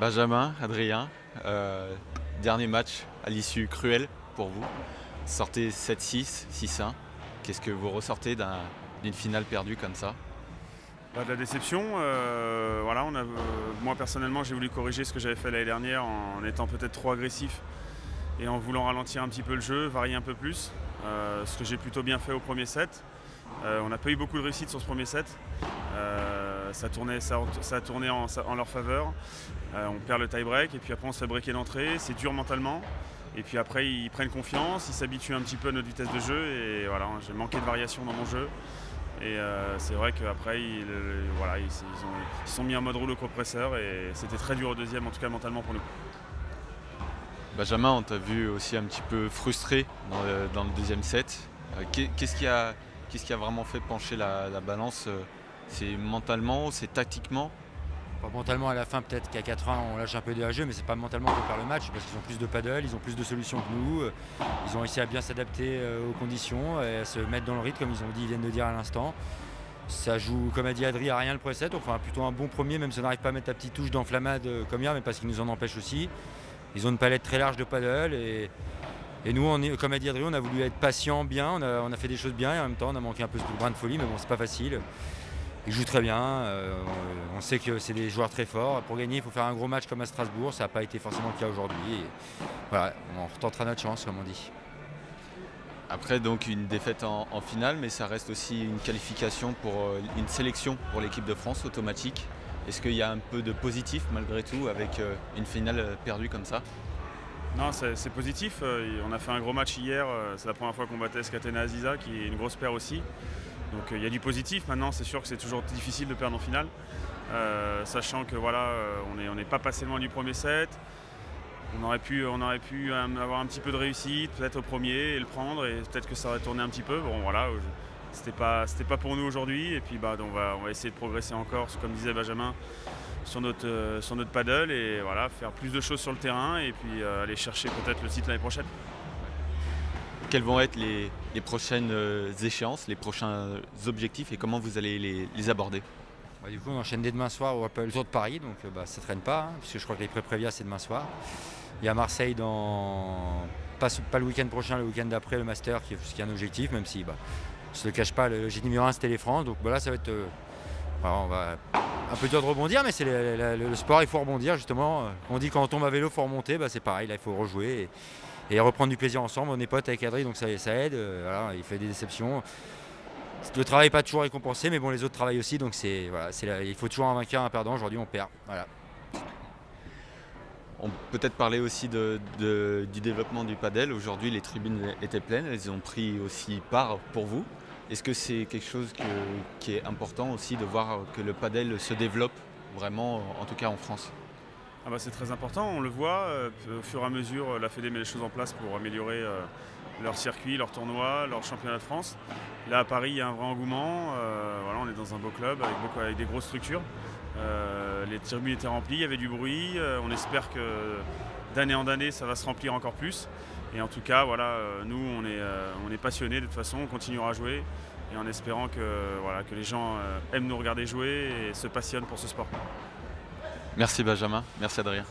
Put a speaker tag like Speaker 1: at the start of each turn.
Speaker 1: Benjamin, Adrien, euh, dernier match à l'issue cruelle pour vous. Sortez 7-6, 6-1. Qu'est-ce que vous ressortez d'une finale perdue comme ça?
Speaker 2: Bah, De la déception. euh, voilà, euh, moi personnellement, j'ai voulu corriger ce que j'avais fait l'année dernière en étant peut-être trop agressif et en voulant ralentir un petit peu le jeu, varier un peu plus. Ce que j'ai plutôt bien fait au premier set. On n'a pas eu beaucoup de réussite sur ce premier set. Ça, tournait, ça, tourné en, leur faveur. Euh, on perd le tie-break et puis après on se fait breaker d'entrée. C'est dur mentalement. Et puis après ils prennent confiance, ils s'habituent un petit peu à notre vitesse de jeu. Et voilà, j'ai manqué de variation dans mon jeu. Et euh, c'est vrai qu'après ils, voilà, ils, ont, sont mis en mode rouleau compresseur et c'était très dur au deuxième, en tout cas mentalement pour nous.
Speaker 1: Benjamin, on t'a vu aussi un petit peu frustré dans le, deuxième set. Euh, qu'est- Qu'est-ce qui, a- vraiment fait pencher la, la balance C'est mentalement, c'est tactiquement
Speaker 3: Pas mentalement à la fin peut-être qu'à 4 ans on lâche un peu de jeu mais c'est pas mentalement qu'on perd le match parce qu'ils ont plus de paddle, ils ont plus de solutions que nous, ils ont réussi à bien s'adapter euh, aux conditions et à se mettre dans le rythme comme ils ont dit, ils viennent de dire à l'instant. Ça joue, comme a dit Adri, à rien le preset, on plutôt un bon premier, même si on n'arrive pas à mettre la petite touche d'enflammade euh, comme hier, mais parce qu'ils nous en empêchent aussi. Ils ont une palette très large de paddle et, nous, comme a dit Adri, on a voulu être patient, bien, on a, fait des choses bien et en même temps on a manqué un peu de brin de folie, mais bon, c'est pas facile. Ils jouent très bien, euh, on sait que c'est des joueurs très forts. Pour gagner, il faut faire un gros match comme à Strasbourg, ça n'a pas été forcément le cas aujourd'hui. Voilà, on retentera notre chance, comme on dit.
Speaker 1: Après, donc une défaite en, en finale, mais ça reste aussi une qualification pour euh, une sélection pour l'équipe de France automatique. Est-ce qu'il y a un peu de positif malgré tout avec euh, une finale perdue comme ça?
Speaker 2: Non, c'est positif. Euh, On a fait un gros match hier. C'est la première fois qu'on battait Skatena Aziza, qui est une grosse paire aussi. Donc euh, il y a du positif. Maintenant, c'est sûr que c'est toujours difficile de perdre en finale. Euh, sachant que voilà, euh, on n'est on pas passé loin du premier set. On aurait pu, on aurait pu avoir un petit peu de réussite, peut-être au premier, et le prendre, et peut-être que ça aurait tourné un petit peu. Bon voilà, c'était pas, c'était pas pour nous aujourd'hui. Et puis bah, on, va, on va essayer de progresser encore, comme disait Benjamin, sur notre, sur notre paddle et voilà, faire plus de choses sur le terrain et puis aller chercher peut-être le titre l'année prochaine.
Speaker 1: Quelles vont être les, prochaines euh, échéances, les prochains objectifs et comment vous allez les, aborder?
Speaker 3: Bah, du coup, on enchaîne dès demain soir au Apple Tour de Paris, donc euh, bah, ça traîne pas, hein, puisque je crois que les pré-prévia c'est demain soir. Il y a Marseille dans. Pas, le week-end prochain, le week-end d'après, le Master, qui est, qui est un objectif, même si, bah, je ne le cache pas, le G numéro 1 c'était les France, donc voilà, ça va être. euh, on va un peu dur de rebondir, mais c'est le, sport, il faut rebondir justement. Euh, On dit quand on tombe à vélo, il faut remonter, bah, c'est pareil, là il faut rejouer et reprendre du plaisir ensemble. On est potes avec Adri, donc ça, aide. euh, il fait des déceptions. Le travail n'est pas toujours récompensé, mais bon, les autres travaillent aussi, donc voilà, il faut toujours un vainqueur, un perdant. Aujourd'hui, on perd. Voilà.
Speaker 1: On peut peut-être parler aussi du développement du padel. Aujourd'hui, les tribunes étaient pleines, elles ont pris aussi part pour vous. Est-ce que c'est quelque chose qui est important aussi de voir que le padel se développe vraiment, en tout cas en France?
Speaker 2: Ah bah, c'est très important, on le voit. euh, au fur et à mesure, euh, la Fédé met les choses en place pour améliorer euh, leur circuit, leur tournoi, leur championnat de France. Là à Paris, il y a un vrai engouement. voilà, on est dans un beau club avec, des grosses structures. Les tribunes étaient remplies, il y avait du bruit. on espère que d'année en année, ça va se remplir encore plus. Et en tout cas, voilà, nous, on est, on est passionnés de toute façon, on continuera à jouer. Et en espérant que, que les gens aiment nous regarder jouer et se passionnent pour ce sport.
Speaker 1: Merci Benjamin, merci Adrien.